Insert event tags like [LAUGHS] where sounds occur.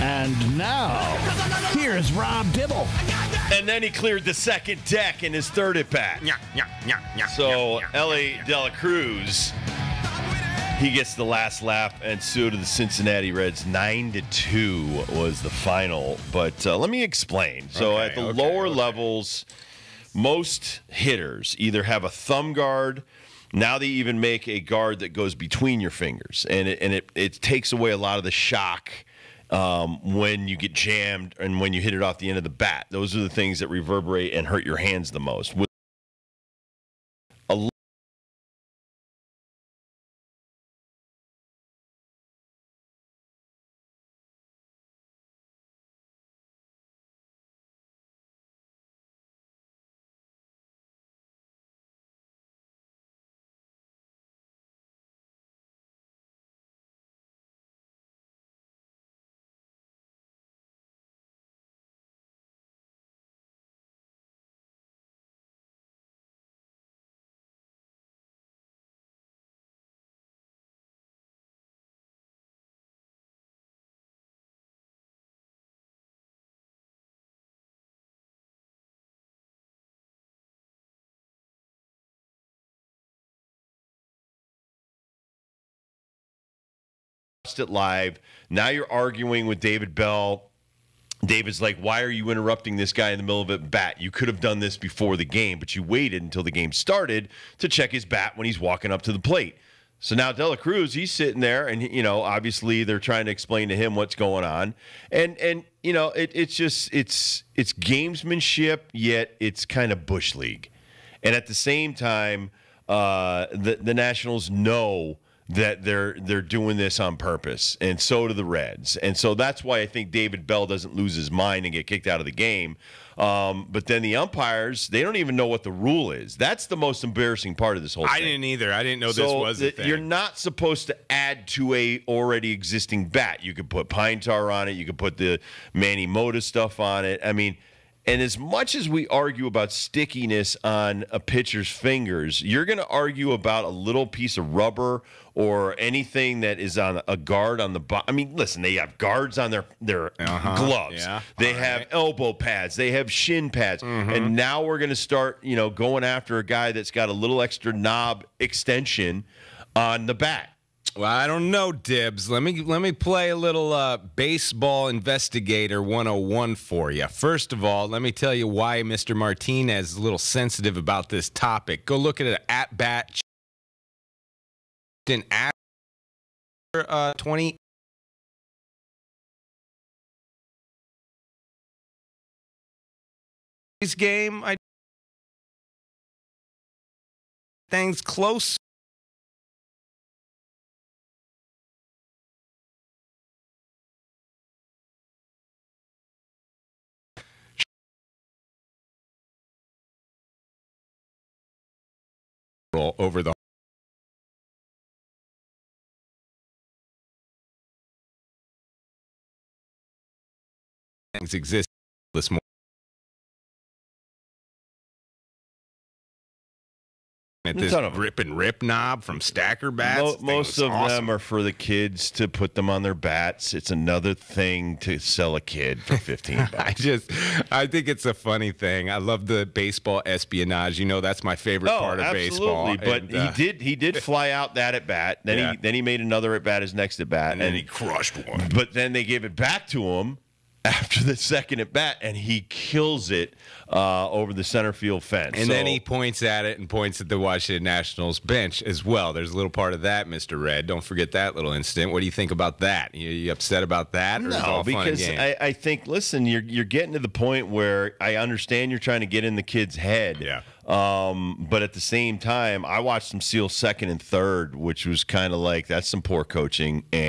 And now, here's Rob Dibble. And then he cleared the second deck in his third at bat. Yeah, yeah, yeah, yeah. So yeah, yeah, Elly De La Cruz, he gets the last laugh, and so do the Cincinnati Reds. Nine to two was the final. But uh, let me explain. So Okay, at the okay, lower okay. levels, most hitters either have a thumb guard. Now they even make a guard that goes between your fingers, and it, and it, it takes away a lot of the shock um, when you get jammed and when you hit it off the end of the bat. Those are the things that reverberate and hurt your hands the most. It live. Now you're arguing with David Bell. David's like, why are you interrupting this guy in the middle of a bat? You could have done this before the game, but you waited until the game started to check his bat when he's walking up to the plate. So now De La Cruz, he's sitting there, and you know, obviously they're trying to explain to him what's going on, and and you know, it, it's just it's it's gamesmanship, yet it's kind of bush league, and at the same time, uh, the the Nationals know that they're they're doing this on purpose, and so do the Reds, and so that's why I think David Bell doesn't lose his mind and get kicked out of the game. Um, but then the umpires, they don't even know what the rule is. That's the most embarrassing part of this whole thing. I thing. didn't either. I didn't know this So was a th- thing. you're not supposed to add to a already existing bat. You could put pine tar on it. You could put the Manny Mota stuff on it. I mean, and as much as we argue about stickiness on a pitcher's fingers, you're going to argue about a little piece of rubber or anything that is on a guard on the bottom. I mean, listen, they have guards on their their Uh-huh, gloves. yeah, They all have right. elbow pads. They have shin pads. Mm-hmm. And now we're going to start, you know, going after a guy that's got a little extra knob extension on the bat. Well, I don't know, Dibs. Let me let me play a little uh, baseball investigator 101 for you. First of all, let me tell you why Mr. Martinez is a little sensitive about this topic. Go look at an at bat in at uh, 20 game. I things close. Roll over the exist At this Ton of 'em. grip and rip knob from Stacker bats. Mo- most of awesome. them are for the kids to put them on their bats. It's another thing to sell a kid for 15 [LAUGHS] bucks. I just, I think it's a funny thing. I love the baseball espionage. You know, that's my favorite Oh, part of absolutely! baseball. But And, uh, he did he did [LAUGHS] fly out that at bat. Then Yeah. he then he made another at bat his next at bat, and then he crushed one. But then they gave it back to him after the second at bat, and he kills it uh, over the center field fence. And So- then he points at it and points at the Washington Nationals bench as well. There's a little part of that, Mr. Red. Don't forget that little incident. What do you think about that? You, you upset about that? Or No, because? I, I think listen, you're you're getting to the point where I understand you're trying to get in the kid's head. Yeah. Um, but at the same time, I watched them seal second and third, which was kind of like that's some poor coaching and.